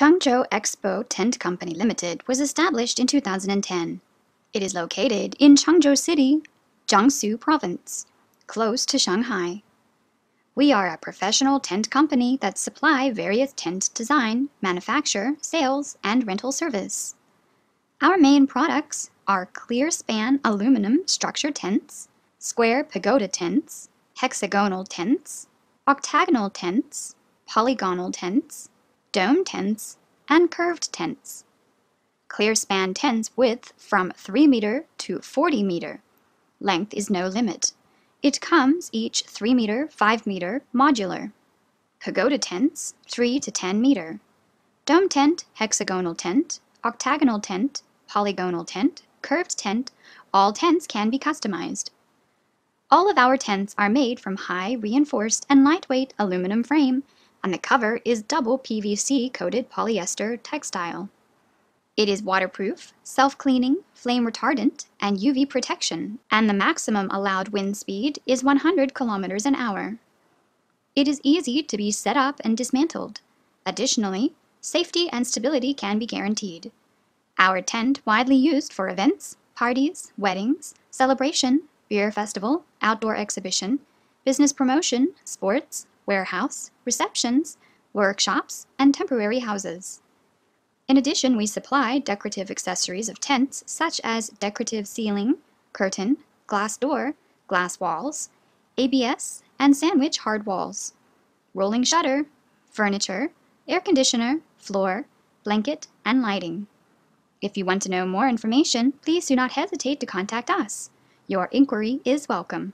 Changzhou Expo Tent Company Limited was established in 2010. It is located in Changzhou City, Jiangsu Province, close to Shanghai. We are a professional tent company that supply various tent design, manufacture, sales, and rental service. Our main products are clear span aluminum structure tents, square pagoda tents, hexagonal tents, octagonal tents, polygonal tents, dome tents, and curved tents. Clear span tents width from 3 meter to 40 meter. Length is no limit. It comes each 3 meter, 5 meter, modular. Pagoda tents, 3 to 10 meter. Dome tent, hexagonal tent, octagonal tent, polygonal tent, curved tent, all tents can be customized. All of our tents are made from high reinforced and lightweight aluminum frame, and the cover is double PVC coated polyester textile. It is waterproof, self-cleaning, flame retardant, and UV protection, and the maximum allowed wind speed is 100 kilometers an hour. It is easy to be set up and dismantled. Additionally, safety and stability can be guaranteed. Our tent widely used for events, parties, weddings, celebration, beer festival, outdoor exhibition, business promotion, sports, warehouse, receptions, workshops, and temporary houses. In addition, we supply decorative accessories of tents such as decorative ceiling, curtain, glass door, glass walls, ABS, and sandwich hard walls, rolling shutter, furniture, air conditioner, floor, blanket, and lighting. If you want to know more information, please do not hesitate to contact us. Your inquiry is welcome.